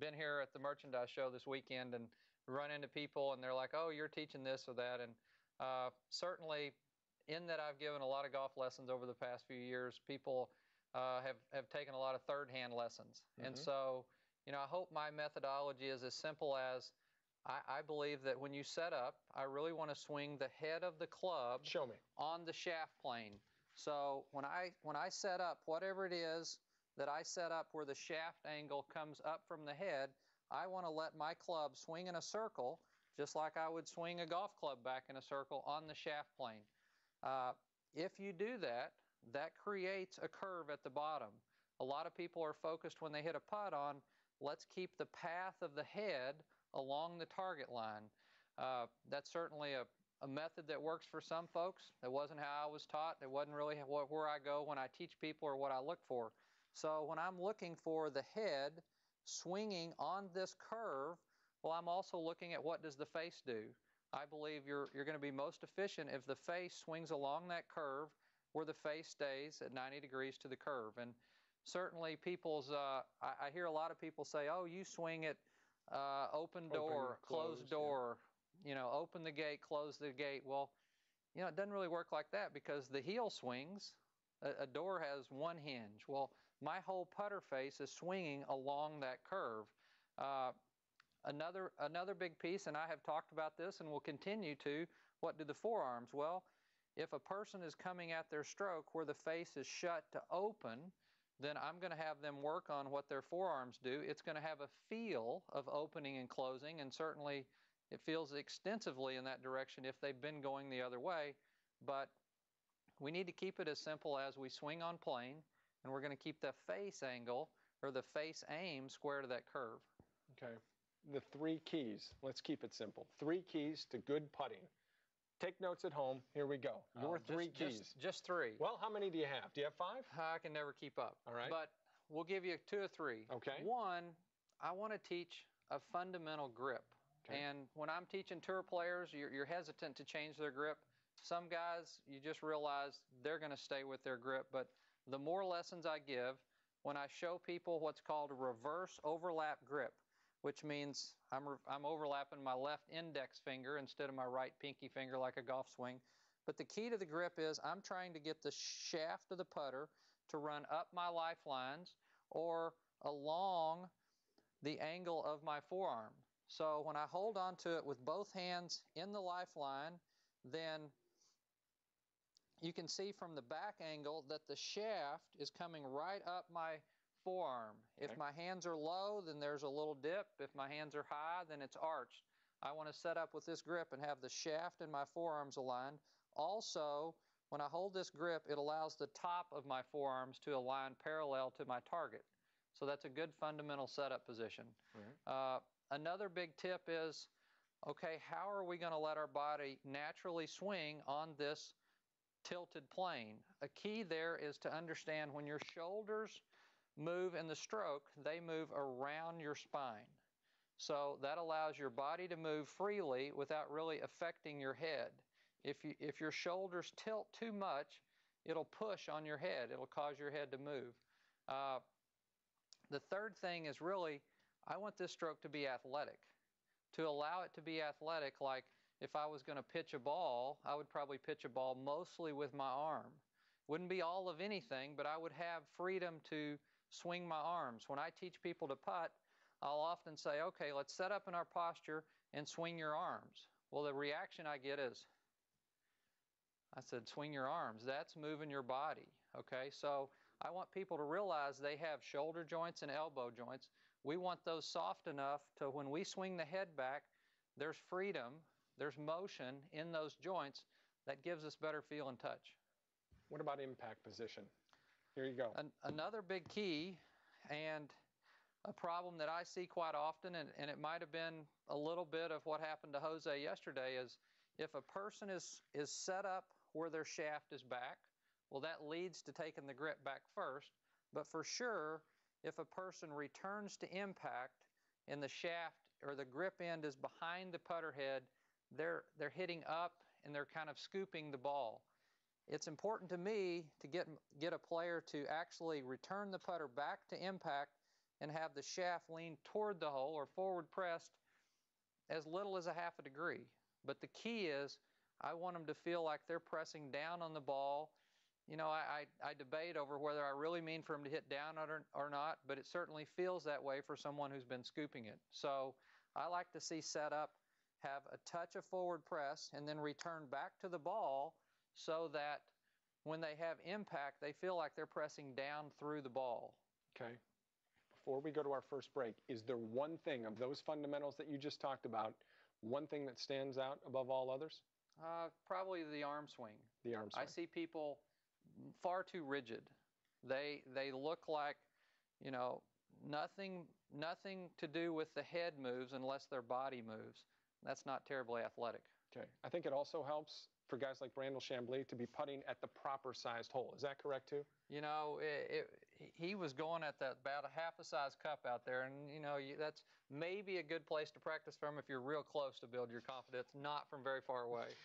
been here at the merchandise show this weekend and run into people and they're like, oh, you're teaching this or that. And uh, certainly, in that I've given a lot of golf lessons over the past few years, people uh, have, have taken a lot of third hand lessons. Mm-hmm. And so, you know, I hope my methodology is as simple as I, I believe that when you set up, I really want to swing the head of the club Show me. on the shaft plane. So when I when I set up whatever it is that I set up where the shaft angle comes up from the head, I want to let my club swing in a circle just like I would swing a golf club back in a circle on the shaft plane. Uh, if you do that, that creates a curve at the bottom. A lot of people are focused when they hit a putt on let's keep the path of the head along the target line. Uh, that's certainly a, a, method that works for some folks. That wasn't how I was taught. It wasn't really where I go when I teach people or what I look for. So when I'm looking for the head swinging on this curve, well, I'm also looking at what does the face do. I believe you're, you're going to be most efficient if the face swings along that curve where the face stays at 90 degrees to the curve. And certainly people's, uh, I, I, hear a lot of people say, oh, you swing it uh, open door, open, closed close, door, yeah. you know, open the gate, close the gate. Well, you know, it doesn't really work like that because the heel swings. A, a door has one hinge. Well, my whole putter face is swinging along that curve. Uh, another another big piece, and I have talked about this and will continue to. What do the forearms? Well, if a person is coming at their stroke where the face is shut to open, then I'm going to have them work on what their forearms do. It's going to have a feel of opening and closing, and certainly it feels extensively in that direction if they've been going the other way. But we need to keep it as simple as we swing on plane, and we're going to keep the face angle or the face aim square to that curve. Okay. The three keys, let's keep it simple. Three keys to good putting. Take notes at home. Here we go. Uh, Your three keys. Just, just, three. Well, how many do you have? Do you have five? I can never keep up. All right. But we'll give you two or three. Okay. One, I want to teach a fundamental grip. Okay. And when I'm teaching tour players, you're, you're hesitant to change their grip. Some guys, you just realize they're going to stay with their grip. But the more lessons I give, when I show people what's called a reverse overlap grip, which means I'm, I'm overlapping my left index finger instead of my right pinky finger like a golf swing. But the key to the grip is I'm trying to get the shaft of the putter to run up my lifelines or along the angle of my forearm. So when I hold on to it with both hands in the lifeline, then you can see from the back angle that the shaft is coming right up my forearm. If my hands are low, then there's a little dip. If my hands are high, then it's arched. I want to set up with this grip and have the shaft and my forearms aligned. Also, when I hold this grip, it allows the top of my forearms to align parallel to my target. So that's a good fundamental setup position. Mm-hmm. Uh, another big tip is, okay, how are we going to let our body naturally swing on this tilted plane? A key there is to understand when your shoulders move in the stroke, they move around your spine. So that allows your body to move freely without really affecting your head. If, you, if your shoulders tilt too much, it'll push on your head. It'll cause your head to move. Uh, the third thing is really, I want this stroke to be athletic. To allow it to be athletic, like if I was going to pitch a ball, I would probably pitch a ball mostly with my arm. Wouldn't be all of anything, but I would have freedom to swing my arms. When I teach people to putt, I'll often say, okay, let's set up in our posture and swing your arms. Well, the reaction I get is, I said, swing your arms. That's moving your body. Okay, so I want people to realize they have shoulder joints and elbow joints. We want those soft enough to when we swing the head back, there's freedom, there's motion in those joints that gives us better feel and touch. What about impact position? Here you go. An, another big key, and a problem that I see quite often, and, and it might have been a little bit of what happened to Jose yesterday, is if a person is, is set up where their shaft is back, well, that leads to taking the grip back first. But for sure, if a person returns to impact and the shaft or the grip end is behind the putter head, they're, they're hitting up and they're kind of scooping the ball. It's important to me to get, get a player to actually return the putter back to impact and have the shaft lean toward the hole or forward pressed as little as a half a degree. But the key is I want them to feel like they're pressing down on the ball. You know, I, I, I debate over whether I really mean for them to hit down or, or not, but it certainly feels that way for someone who's been scooping it. So I like to see setup have a touch of forward press and then return back to the ball so that when they have impact, they feel like they're pressing down through the ball. Okay. Before we go to our first break, is there one thing of those fundamentals that you just talked about, one thing that stands out above all others? Uh, probably the arm swing. The arm swing. I see people far too rigid. They they look like, you know, nothing nothing to do with the head moves unless their body moves. That's not terribly athletic. Okay. I think it also helps for guys like Brandel Chamblee to be putting at the proper sized hole. Is that correct too? You know, it, it, he was going at that about a half a size cup out there, and you know you, that's maybe a good place to practice from if you're real close to build your confidence, not from very far away.